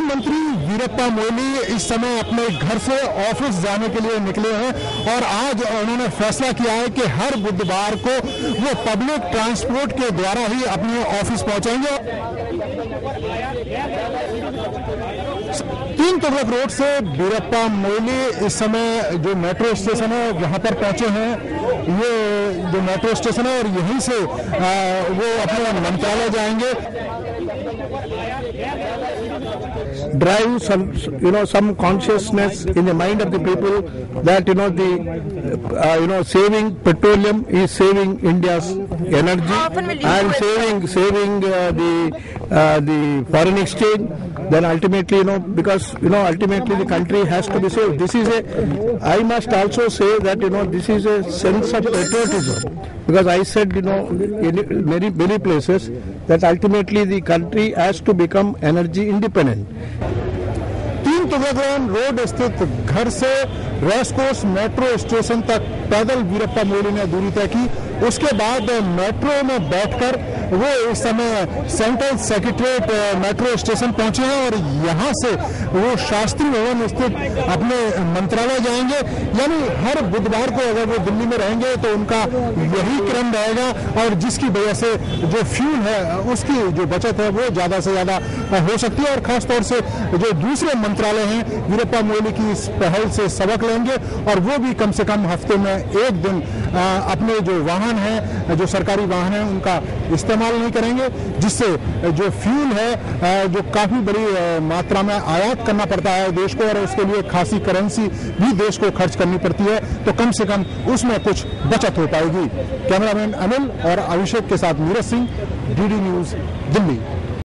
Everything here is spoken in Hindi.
मंत्री वीरप्पा मोइली इस समय अपने घर से ऑफ़िस जाने के लिए निकले हैं और आज उन्होंने फैसला किया है कि हर बुधवार को वो पब्लिक ट्रांसपोर्ट के द्वारा ही अपने ऑफ़िस पहुँचेंगे तीन तुगलक रोड से वीरप्पा मोइली इस समय जो मेट्रो स्टेशन है वहाँ पर पहुँचे हैं ये जो मेट्रो स्टेशन है और यहीं से आ, वो अपने मंत्रालय जाएँगे drive some you know some consciousness in the mind of the people that you know the uh, you know saving petroleum is saving India's energy and saving saving uh, the uh, the foreign exchange then ultimately you know because you know ultimately the country has to be saved this is a I must also say that you know this is a sense of patriotism because I said you know in many many places that ultimately the country has to become energy independent तीन तुगलक रोड स्थित घर से रेसकोर्स मेट्रो स्टेशन तक पैदल वीरप्पा मोइली ने दूरी तय की उसके बाद मेट्रो में बैठकर वो इस समय सेंट्रल सेक्रेटरीट मेट्रो स्टेशन पहुँचे हैं और यहाँ से वो शास्त्री भवन स्थित अपने मंत्रालय जाएँगे। यानी हर बुधवार को अगर वो दिल्ली में रहेंगे तो उनका यही क्रम रहेगा और जिसकी वजह से जो फ्यूल है, उसकी जो बचत है, वो ज़्यादा से ज़्यादा हो सकती है। और खासतौर से जो दूसरे मंत्रालय हैं, वीरप्पा मोइली की इस पहल से सबक लेंगे और वो भी कम से कम हफ़्ते में एक दिन अपने जो वाहन हैं, जो सरकारी वाहन हैं, उनका इस्तेमाल नहीं करेंगे, जिससे जो फ्यूल है जो काफ़ी बड़ी मात्रा में आयात करना पड़ता है देश को और उसके लिए खासी करेंसी भी देश को खर्च करनी पड़ती है तो कम से कम उसमें कुछ बचत हो पाएगी। कैमरामैन अनिल और अभिषेक के साथ नीरज सिंह, डीडी न्यूज़ दिल्ली।